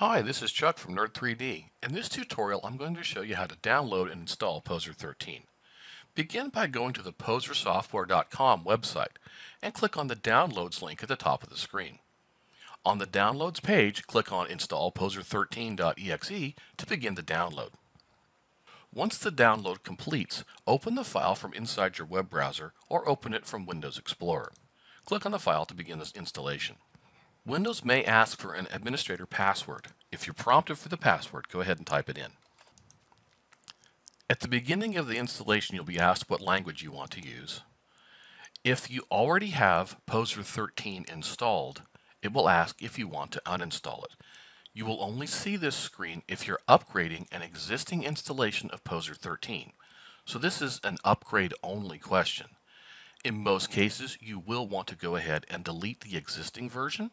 Hi, this is Chuck from Nerd3D. In this tutorial, I'm going to show you how to download and install Poser 13. Begin by going to the posersoftware.com website and click on the Downloads link at the top of the screen. On the Downloads page, click on Install Poser13.exe to begin the download. Once the download completes, open the file from inside your web browser or open it from Windows Explorer. Click on the file to begin this installation. Windows may ask for an administrator password. If you're prompted for the password, go ahead and type it in. At the beginning of the installation, you'll be asked what language you want to use. If you already have Poser 13 installed, it will ask if you want to uninstall it. You will only see this screen if you're upgrading an existing installation of Poser 13. So this is an upgrade only question. In most cases, you will want to go ahead and delete the existing version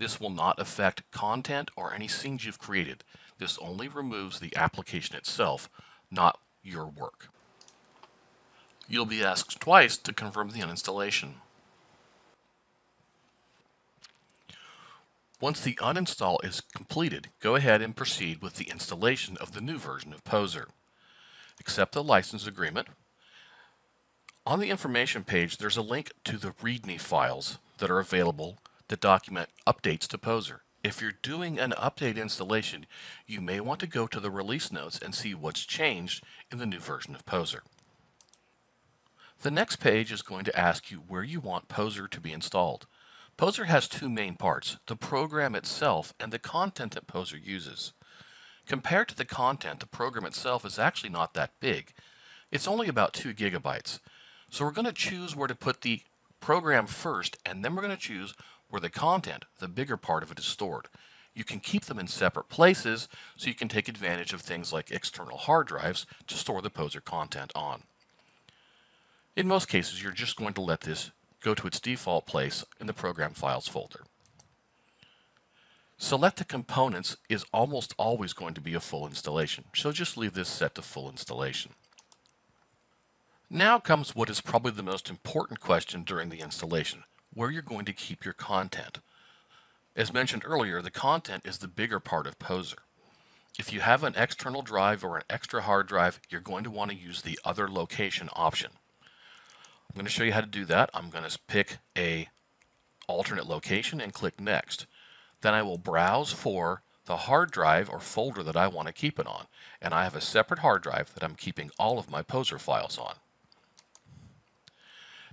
this will not affect content or any scenes you've created. This only removes the application itself, not your work. You'll be asked twice to confirm the uninstallation. Once the uninstall is completed, go ahead and proceed with the installation of the new version of Poser. Accept the license agreement. On the information page, there's a link to the README files that are available that document updates to Poser. If you're doing an update installation, you may want to go to the release notes and see what's changed in the new version of Poser. The next page is going to ask you where you want Poser to be installed. Poser has two main parts, the program itself and the content that Poser uses. Compared to the content, the program itself is actually not that big. It's only about 2 gigabytes. So we're going to choose where to put the program first, and then we're going to choose where the content, the bigger part of it, is stored. You can keep them in separate places so you can take advantage of things like external hard drives to store the poser content on. In most cases, you're just going to let this go to its default place in the Program Files folder. Select the components is almost always going to be a full installation, so just leave this set to full installation. Now comes what is probably the most important question during the installation where you're going to keep your content. As mentioned earlier, the content is the bigger part of Poser. If you have an external drive or an extra hard drive, you're going to want to use the other location option. I'm going to show you how to do that. I'm going to pick a alternate location and click next. Then I will browse for the hard drive or folder that I want to keep it on. And I have a separate hard drive that I'm keeping all of my Poser files on.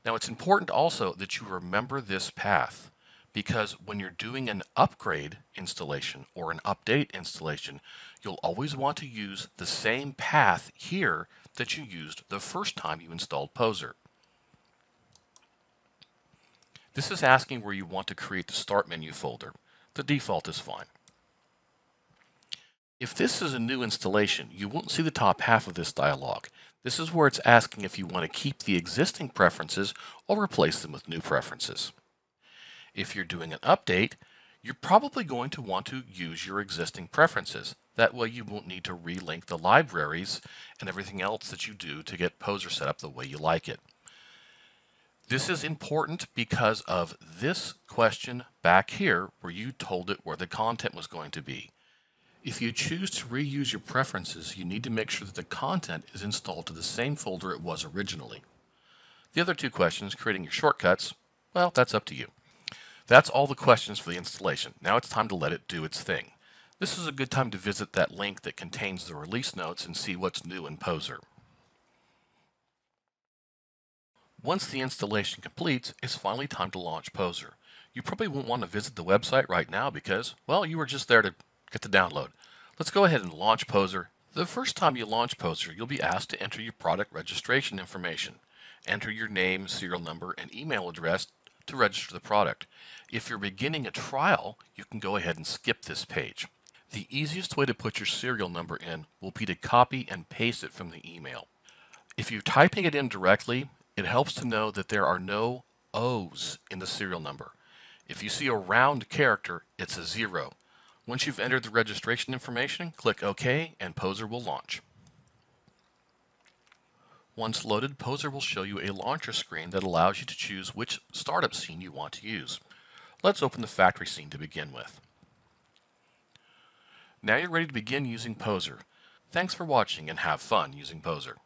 Now it's important also that you remember this path because when you're doing an upgrade installation or an update installation, you'll always want to use the same path here that you used the first time you installed Poser. This is asking where you want to create the Start menu folder. The default is fine. If this is a new installation, you won't see the top half of this dialog. This is where it's asking if you want to keep the existing preferences or replace them with new preferences. If you're doing an update, you're probably going to want to use your existing preferences. That way you won't need to relink the libraries and everything else that you do to get Poser set up the way you like it. This is important because of this question back here where you told it where the content was going to be. If you choose to reuse your preferences, you need to make sure that the content is installed to the same folder it was originally. The other two questions, creating your shortcuts, well, that's up to you. That's all the questions for the installation. Now it's time to let it do its thing. This is a good time to visit that link that contains the release notes and see what's new in Poser. Once the installation completes, it's finally time to launch Poser. You probably won't want to visit the website right now because, well, you were just there to get the download. Let's go ahead and launch Poser. The first time you launch Poser, you'll be asked to enter your product registration information. Enter your name, serial number, and email address to register the product. If you're beginning a trial, you can go ahead and skip this page. The easiest way to put your serial number in will be to copy and paste it from the email. If you're typing it in directly, it helps to know that there are no O's in the serial number. If you see a round character, it's a zero. Once you've entered the registration information, click OK and Poser will launch. Once loaded, Poser will show you a launcher screen that allows you to choose which startup scene you want to use. Let's open the factory scene to begin with. Now you're ready to begin using Poser. Thanks for watching and have fun using Poser.